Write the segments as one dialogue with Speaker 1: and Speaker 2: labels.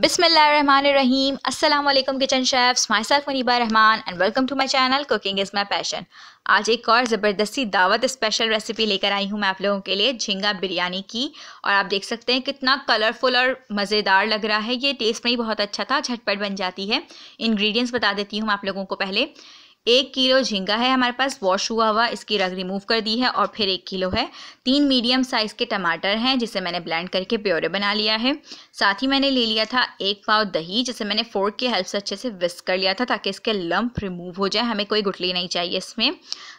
Speaker 1: बिसमीम वालेकुम kitchen chefs. Myself Muniba Rehman and welcome to my channel, cooking is my passion. आज एक और ज़बरदस्ती दावत स्पेशल रेसिपी लेकर आई हूँ मैं आप लोगों के लिए, झींगा बिरयानी की। और आप देख सकते हैं कितना कलरफुल और मज़ेदार लग रहा है। ये टेस्ट में ही बहुत अच्छा था, झटपट बन जाती है। इन्ग्रीडियंट्स बता देती हूँ आप लोगों को पहले। एक किलो झींगा है हमारे पास वॉश हुआ हुआ, इसकी रग रिमूव कर दी है और फिर एक किलो है। तीन मीडियम साइज़ के टमाटर हैं, जिसे मैंने ब्लेंड करके प्योरे बना लिया है। साथ ही मैंने ले लिया था एक पाव दही, जिसे मैंने फोर्क की हेल्प से अच्छे से विस्क कर लिया था, ताकि इसके लम्प रिमूव हो जाए। हमें कोई गुटली नहीं चाहिए इसमें।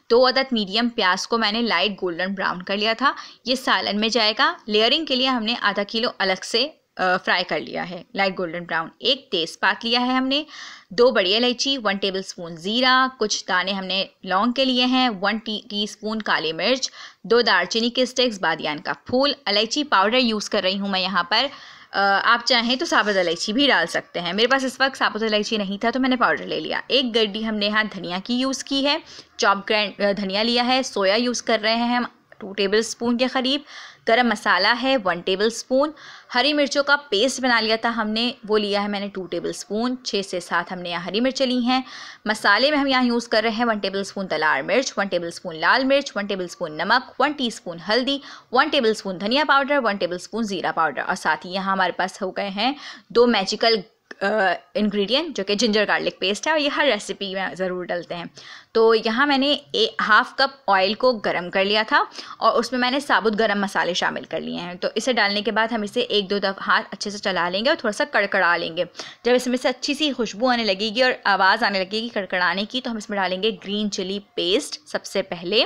Speaker 1: दो अदद मीडियम प्याज को मैंने लाइट गोल्डन ब्राउन कर लिया था। ये सालन में जाएगा। लेयरिंग के लिए हमने आधा किलो अलग से फ्राई कर लिया है लाइट गोल्डन ब्राउन एक तेज़ पात लिया है हमने, दो बड़ी इलायची वन टेबल स्पून ज़ीरा, कुछ दाने हमने लौंग के लिए हैं वन टी टी स्पून काली मिर्च, दो दालचीनी के स्टिक्स बादियान का फूल, इलायची पाउडर यूज़ कर रही हूँ मैं यहाँ पर। आप चाहें तो साबुत इलायची भी डाल सकते हैं। मेरे पास इस वक्त साबुत इलायची नहीं था तो मैंने पाउडर ले लिया। एक गड्डी हमने यहाँ धनिया की यूज़ की है चॉप ग्रैंड धनिया लिया है, सोया यूज़ कर रहे हैं हम टू टेबल स्पून के करीब। गरम मसाला है वन टेबल स्पून हरी मिर्चों का पेस्ट बना लिया था हमने, वो लिया है मैंने टू टेबल स्पून छः से सात हमने यहाँ हरी मिर्चें ली हैं। मसाले में हम यहाँ यूज़ कर रहे हैं वन टेबल स्पून तलार मिर्च वन टेबल स्पून लाल मिर्च वन टेबल स्पून नमक वन टी स्पून हल्दी वन टेबल स्पून धनिया पाउडर वन टेबल स्पून ज़ीरा पाउडर और साथ ही यहाँ हमारे पास हो गए हैं दो मैजिकल इंग्रेडिएंट जो कि जिंजर गार्लिक पेस्ट है और ये हर रेसिपी में ज़रूर डलते हैं। तो यहाँ मैंने एक हाफ़ कप ऑयल को गरम कर लिया था और उसमें मैंने साबुत गरम मसाले शामिल कर लिए हैं। तो इसे डालने के बाद हम इसे एक दो दफ़ा हाथ अच्छे से चला लेंगे और थोड़ा सा कड़कड़ा लेंगे। जब इसमें से अच्छी सी खुशबू आने लगेगी और आवाज़ आने लगेगी कड़कड़ाने की तो हम इसमें डालेंगे ग्रीन चिली पेस्ट सबसे पहले।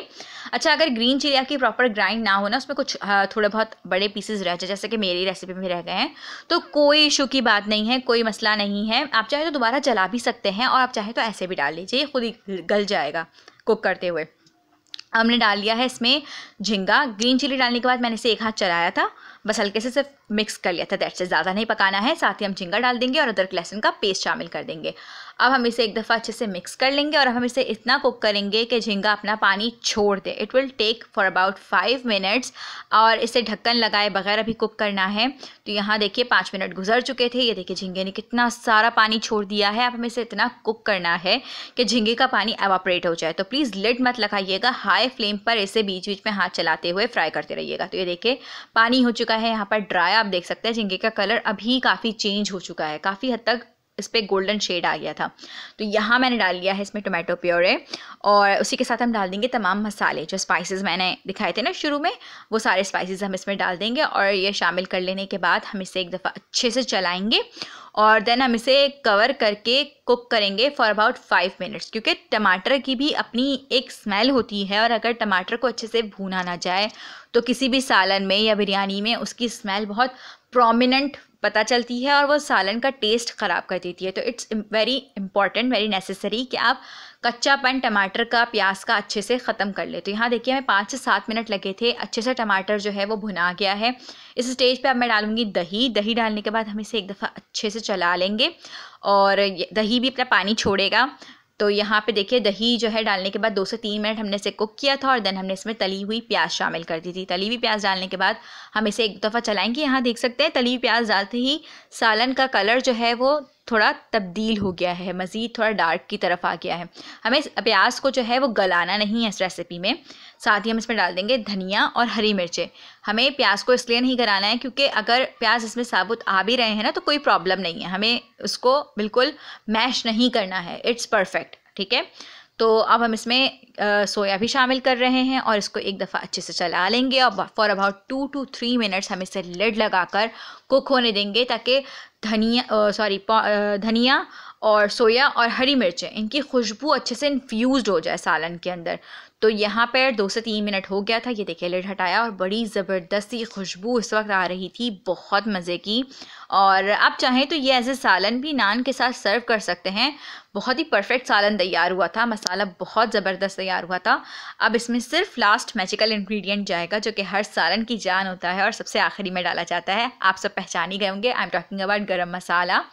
Speaker 1: अच्छा अगर ग्रीन चिली आपकी प्रॉपर ग्राइंड ना हो ना, उसमें कुछ थोड़े बहुत बड़े पीसेज रह जाए, जैसे कि मेरी रेसिपी में रह गए हैं तो कोई इशू की बात नहीं है, कोई मसला नहीं है। आप चाहे तो दोबारा चला भी सकते हैं और आप चाहे तो ऐसे भी डाल लीजिए खुद ही गल जाएगा कुक करते हुए। हमने डाल लिया है इसमें झींगा। ग्रीन चिली डालने के बाद मैंने इसे एक हाथ चलाया था। बस हल्के से सिर्फ़ मिक्स कर लिया था। दैट से ज़्यादा नहीं पकाना है, साथ ही हम झिंगा डाल देंगे और अदरक लहसुन का पेस्ट शामिल कर देंगे। अब हम इसे एक दफ़ा अच्छे से मिक्स कर लेंगे और हम इसे इतना कुक करेंगे कि झींगा अपना पानी छोड़ दे। It will take for about five minutes और इसे ढक्कन लगाए बगैर अभी कुक करना है। तो यहाँ देखिए पाँच मिनट गुजर चुके थे। ये देखिए झींगे ने कितना सारा पानी छोड़ दिया है। अब हमें इसे इतना कुक करना है कि झींगे का पानी एवापरेट हो जाए। तो प्लीज़ लिड मत लगाइएगा। हाई फ्लेम पर इसे बीच बीच में हाथ चलाते हुए फ्राई करते रहिएगा। तो ये देखिए, पानी हो चुका है, यहाँ पर ड्राई आप देख सकते हैं झींगे का कलर अभी काफ़ी चेंज हो चुका है। काफ़ी हद तक इस पर गोल्डन शेड आ गया था। तो यहाँ मैंने डाल लिया है इसमें टोमेटो प्योरे और उसी के साथ हम डाल देंगे तमाम मसाले। जो स्पाइसेस मैंने दिखाए थे ना शुरू में, वो सारे स्पाइसेस हम इसमें डाल देंगे और ये शामिल कर लेने के बाद हम इसे एक दफ़ा अच्छे से चलाएँगे और देन हम इसे कवर करके कुक करेंगे फॉर अबाउट फाइव मिनट्स क्योंकि टमाटर की भी अपनी एक स्मेल होती है और अगर टमाटर को अच्छे से भूना ना जाए तो किसी भी सालन में या बिरयानी में उसकी स्मेल बहुत प्रोमिनेंट पता चलती है और वो सालन का टेस्ट ख़राब कर देती है। तो it's very important very necessary कि आप कच्चापन टमाटर का प्याज का अच्छे से ख़त्म कर ले तो यहाँ देखिए, हमें पाँच से सात मिनट लगे थे, अच्छे से टमाटर जो है वो भुना गया है। इस स्टेज पे अब मैं डालूँगी दही। दही डालने के बाद हम इसे एक दफ़ा अच्छे से चला लेंगे और दही भी अपना पानी छोड़ेगा। तो यहाँ पे देखिए, दही जो है डालने के बाद दो से तीन मिनट हमने इसे कुक किया था और देन हमने इसमें तली हुई प्याज शामिल कर दी थी। तली हुई प्याज डालने के बाद हम इसे एक दफ़ा चलाएँगे। यहाँ देख सकते हैं, तली हुई प्याज डालते ही सालन का कलर जो है वो थोड़ा तब्दील हो गया है, मज़ीद थोड़ा डार्क की तरफ़ आ गया है। हमें प्याज को जो है वो गलाना नहीं है इस रेसिपी में। साथ ही हम इसमें डाल देंगे धनिया और हरी मिर्चें। हमें प्याज को इसलिए नहीं कराना है क्योंकि अगर प्याज इसमें साबुत आ भी रहे हैं ना तो कोई प्रॉब्लम नहीं है। हमें उसको बिल्कुल मैश नहीं करना है। इट्स परफेक्ट ठीक है? तो अब हम इसमें सोया भी शामिल कर रहे हैं और इसको एक दफ़ा अच्छे से चला लेंगे। और for about two two three minutes हम इसे लिड लगाकर कुक होने देंगे ताकि धनिया सॉरी धनिया और सोया और हरी मिर्चें, इनकी खुशबू अच्छे से इन्फ्यूज़ हो जाए सालन के अंदर। तो यहाँ पर दो से तीन मिनट हो गया था, ये देखिए लिड हटाया और बड़ी ज़बरदस्ती खुशबू इस वक्त आ रही थी, बहुत मज़े की। और आप चाहें तो ये एज ए सालन भी नान के साथ सर्व कर सकते हैं। बहुत ही परफेक्ट सालन तैयार हुआ था, मसाला बहुत ज़बरदस्त तैयार हुआ था। अब इसमें सिर्फ़ लास्ट मैजिकल इंग्रेडिएंट जाएगा, जो कि हर सालन की जान होता है और सबसे आखिरी में डाला जाता है। आप सब पहचान ही गए होंगे आई एम टॉकिंग अबाउट गर्म मसाला।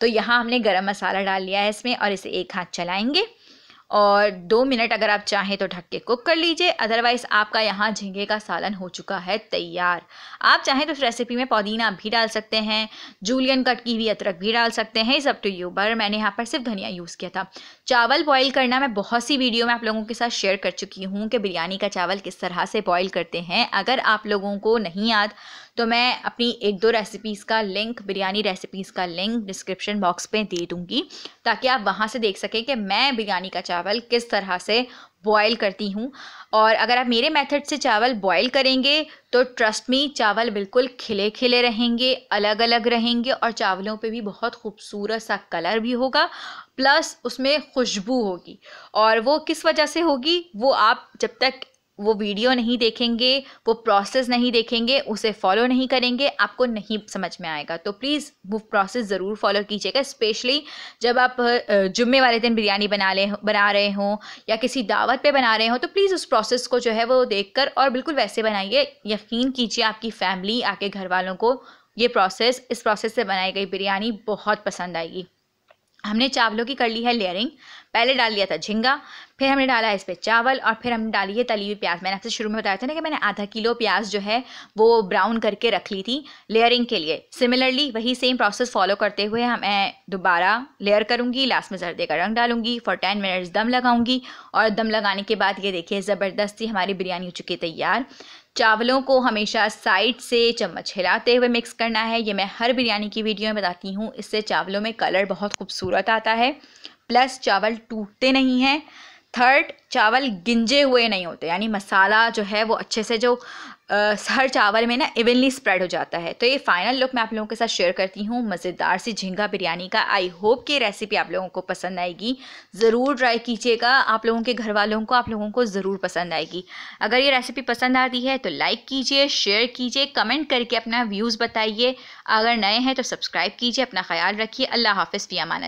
Speaker 1: तो यहाँ हमने गरम मसाला डाल लिया है इसमें और इसे एक हाथ चलाएँगे। और दो मिनट अगर आप चाहें तो ढक के कुक कर लीजिए अदरवाइज़ आपका यहाँ झींगे का सालन हो चुका है तैयार। आप चाहें तो इस रेसिपी में पुदीना भी डाल सकते हैं जूलियन कट की हुई अदरक भी डाल सकते हैं इस अप टू यू पर मैंने यहाँ पर सिर्फ़ धनिया यूज़ किया था। चावल बॉयल करना मैं बहुत सी वीडियो में आप लोगों के साथ शेयर कर चुकी हूँ कि बिरयानी का चावल किस तरह से बॉयल करते हैं। अगर आप लोगों को नहीं याद तो मैं अपनी एक दो रेसिपीज़ का लिंक बिरयानी रेसिपीज़ का लिंक डिस्क्रिप्शन बॉक्स पे दे दूँगी, ताकि आप वहाँ से देख सकें कि मैं बिरयानी का चावल किस तरह से बॉयल करती हूँ। और अगर आप मेरे मेथड से चावल बॉयल करेंगे तो ट्रस्ट मी चावल बिल्कुल खिले खिले रहेंगे अलग अलग रहेंगे और चावलों पे भी बहुत खूबसूरत सा कलर भी होगा प्लस उसमें खुशबू होगी। और वो किस वजह से होगी? वो आप जब तक वो वीडियो नहीं देखेंगे, वो प्रोसेस नहीं देखेंगे, उसे फॉलो नहीं करेंगे, आपको नहीं समझ में आएगा। तो प्लीज़ वो प्रोसेस ज़रूर फॉलो कीजिएगा स्पेशली जब आप जुम्मे वाले दिन बिरयानी बना ले, बना रहे हों या किसी दावत पे बना रहे हों तो प्लीज़ उस प्रोसेस को जो है वो देखकर और बिल्कुल वैसे बनाइए। यकीन कीजिए आपकी फैमिली आपके घर वालों को ये प्रोसेस इस प्रोसेस से बनाई गई बिरयानी बहुत पसंद आएगी। हमने चावलों की कर ली है लेयरिंग पहले डाल लिया था झिंगा, फिर हमने डाला इस पर चावल और फिर हमने डाली है तली हुई प्याज। मैंने आपसे शुरू में बताया था ना कि मैंने आधा किलो प्याज जो है वो ब्राउन करके रख ली थी लेयरिंग के लिए। सिमिलरली वही सेम प्रोसेस फॉलो करते हुए मैं दोबारा लेयर करूँगी लास्ट में जर्दे का रंग डालूँगी फॉर टेन मिनट्स दम लगाऊँगी और दम लगाने के बाद ये देखिए ज़बरदस्ती हमारी बिरयानी हो चुकी है तैयार। चावलों को हमेशा साइड से चम्मच हिलाते हुए मिक्स करना है। ये मैं हर बिरयानी की वीडियो में बताती हूँ। इससे चावलों में कलर बहुत खूबसूरत आता है। प्लस चावल टूटते नहीं हैं थर्ड चावल गिंजे हुए नहीं होते यानी मसाला जो है वो अच्छे से जो आ, हर चावल में ना इवनली स्प्रेड हो जाता है। तो ये फाइनल लुक मैं आप लोगों के साथ शेयर करती हूँ। मज़ेदार सी झींगा बिरयानी का आई होप कि रेसिपी आप लोगों को पसंद आएगी। ज़रूर ट्राई कीजिएगा आप लोगों के घर वालों को आप लोगों को ज़रूर पसंद आएगी। अगर ये रेसिपी पसंद आती है तो लाइक कीजिए शेयर कीजिए कमेंट करके अपना व्यूज़ बताइए। अगर नए हैं तो सब्सक्राइब कीजिए अपना ख्याल रखिए। अल्लाह हाफिज़ फ़ी अमान